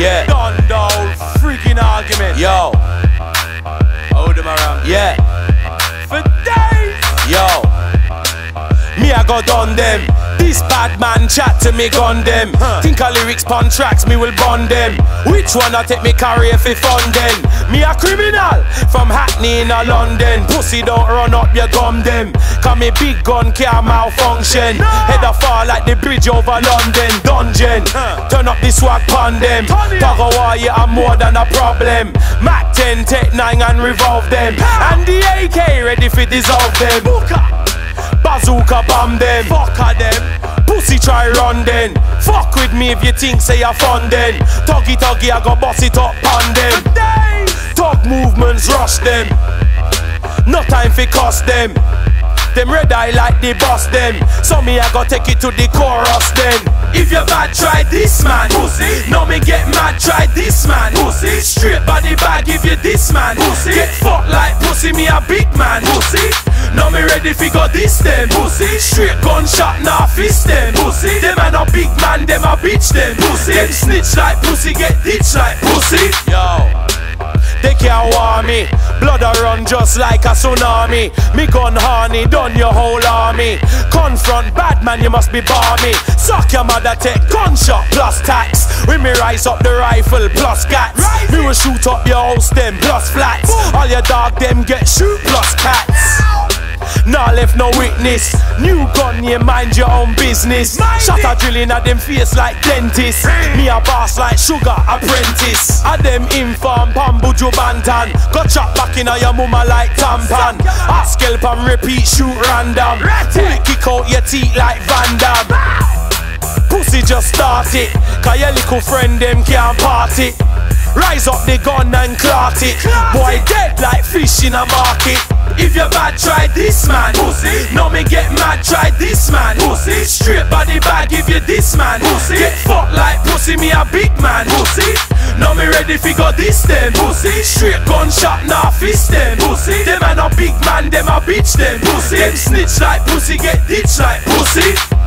Yeah. Dondo, freaking argument. Yo. Hold them around. Yeah. For days. Yo. Me, I got done them. This bad man chat to me gun them. Think of lyrics pon tracks, me will bond them. Which one I take me career fi fund them? Me a criminal from Hackney in a London. Pussy don't run up your gum them. Cause me big gun can't malfunction. Head a fall like the bridge over London dungeon. Turn up the swag pon them. Pago wire I'm more than a problem. Mac 10, Tech 9 and revolve them. And the AK ready fi dissolve them. Bazooka bomb them. Fuck them. Pussy try run then. Fuck with me if you think say you're fun then. Tuggy tuggy, I go boss it up on them. Tug movements rush them. No time for cost them. Them red eye like the boss them. So me I go take it to the chorus then. If you bad, try this man. Pussy. No me get mad, try this man. Pussy. Straight body bag, give you this man. Pussy. Get fucked like pussy, me a big man. Pussy. Now me ready fi go this them. Pussy. Straight gunshot, nah fist them. Pussy. Them man a big man, them a bitch them. Pussy. Them snitch like pussy, get ditch like pussy. Yo. They can't warn me. Blood a run just like a tsunami. Me gun horny, done your whole army. Confront bad man, you must be balmy. Suck your mother, take gunshot plus tax. When me rise up the rifle plus cats. Me will shoot up your house them plus flats. All your dog them get shoot plus cats. Nah left no witness. New gun, you mind your own business. Shot a drilling at them face like dentist. Me a boss like sugar apprentice. A them inform Pambujo Bantan. Got chop back in a your mama like tampan. Ask help and repeat, shoot random. Bullet kick out your teeth like Van Damme. Pussy just start it. Cause your little friend them can't part it. Rise up the gun and clot it. Boy dead like fish in a market. If you bad, try this man. Pussy. No me get mad, try this man. Pussy. Straight body bag, give you this man. Pussy. Get fucked like pussy, me a big man. Pussy. Now me ready fi go this them. Pussy. Straight gunshot, nah fist them. Pussy. Them a no big man, them a bitch them. Pussy. Them snitch like pussy, get ditch like pussy.